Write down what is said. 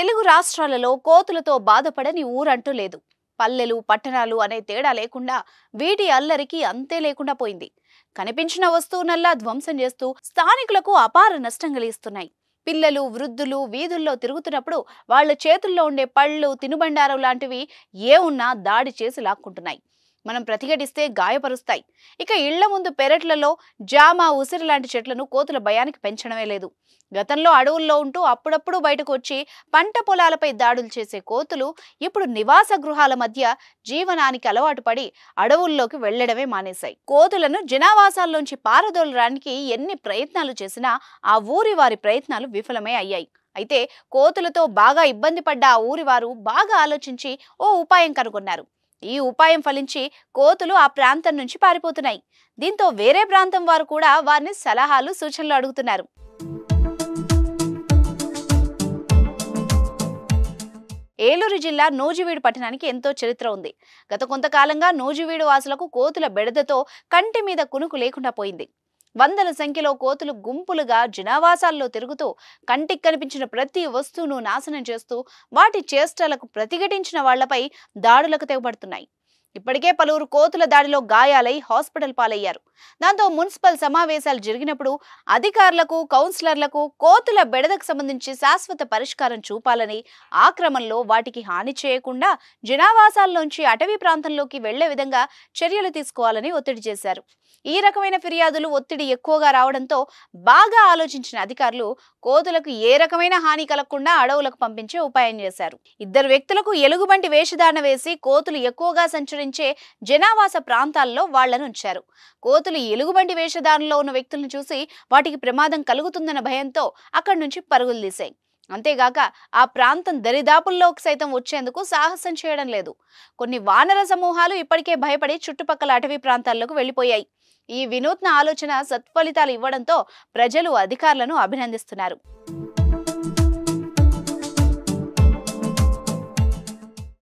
తెలుగు రాష్ట్రాలలో కోతులతో బాధపడని ఊరంటూ లేదు. పల్లెలు పట్టణాలు అనే తేడా లేకుండా వీటి అల్లరికి అంతే లేకుండా పోయింది. కనిపించిన వస్తువునల్లా ధ్వంసం చేస్తూ స్థానికులకు అపార నష్టం కలిగిస్తున్నాయి. పిల్లలు వృద్ధులు వీధుల్లో తిరుగుతున్నప్పుడు వాళ్ళ చేతుల్లో ఉండే పళ్ళు తినుబండారం లాంటివి ఏ ఉన్నా దాడి చేసి లాక్కుంటున్నాయి. మనం ప్రతిఘటిస్తే గాయపరుస్తాయి. ఇక ఇళ్ళ ముందు పెరట్లలో జామ ఉసిరి లాంటి చెట్లను కోతుల భయానికి పెంచడమే లేదు. గతంలో అడవుల్లో ఉంటూ అప్పుడప్పుడు బయటకు వచ్చి పంట పొలాలపై దాడులు చేసే కోతులు ఇప్పుడు నివాస గృహాల మధ్య జీవనానికి అలవాటు పడి అడవుల్లోకి వెళ్ళడమే మానేశాయి. కోతులను జనావాసాల్లోంచి పారదోలడానికి ఎన్ని ప్రయత్నాలు చేసినా ఆ ఊరి వారి ప్రయత్నాలు విఫలమే అయ్యాయి. అయితే కోతులతో బాగా ఇబ్బంది పడ్డ ఆ ఊరి వారు బాగా ఆలోచించి ఓ ఉపాయం కనుగొన్నారు. ఈ ఉపాయం ఫలించి కోతులు ఆ ప్రాంతం నుంచి పారిపోతున్నాయి. దీంతో వేరే ప్రాంతం వారు కూడా వారిని సలహాలు సూచనలు అడుగుతున్నారు. ఏలూరు జిల్లా నూజివీడు పట్టణానికి ఎంతో చరిత్ర ఉంది. గత కొంతకాలంగా నూజివీడు వాసులకు కోతుల బెడదతో కంటి మీద కునుకు లేకుండా పోయింది. వందల సంఖ్యలో కోతులు గుంపులుగా జనావాసాల్లో తిరుగుతూ కంటికి కనిపించిన ప్రతి వస్తువును నాశనం చేస్తూ వాటి చేష్టలకు ప్రతిఘటించిన వాళ్ళపై దాడులకు తెగబడుతున్నాయి. ఇప్పటికే పలువురు కోతుల దాడిలో గాయాలై హాస్పిటల్ పాలయ్యారు. దాంతో మున్సిపల్ సమావేశాలు జరిగినప్పుడు అధికారులకు కౌన్సిలర్లకు కోతుల బెడదకు సంబంధించి శాశ్వత పరిష్కారం చూపాలని ఆ క్రమంలో వాటికి హాని చేయకుండా జనావాసాల్లోంచి అటవీ ప్రాంతంలోకి వెళ్ళే విధంగా చర్యలు తీసుకోవాలని ఒత్తిడి చేశారు. ఈ రకమైన ఫిర్యాదులు ఒత్తిడి ఎక్కువగా రావడంతో బాగా ఆలోచించిన అధికారులు కోతులకు ఏ రకమైన హాని కలగకుండా అడవులకు పంపించే ఉపాయం చేశారు. ఇద్దరు వ్యక్తులకు ఎలుగుబంటి వేషధారణ వేసి కోతులు ఎక్కువగా సంచరించే జనావాస ప్రాంతాల్లో వాళ్ళను ఉంచారు. కోతులు ఎలుగుబంటి వేషధారణలో ఉన్న వ్యక్తులను చూసి వాటికి ప్రమాదం కలుగుతుందన్న భయంతో అక్కడి నుంచి పరుగులు తీశాయి. అంతేగాక ఆ ప్రాంతం దరిదాపుల్లోకి సైతం వచ్చేందుకు సాహసం చేయడం లేదు. కొన్ని వానర సమూహాలు ఇప్పటికే భయపడి చుట్టుపక్కల అటవీ ప్రాంతాల్లోకి వెళ్ళిపోయాయి ఈ వినూత్న ఆలోచన సత్ఫలితాలు ఇవ్వడంతో ప్రజలు అధికారులను అభినందిస్తున్నారు.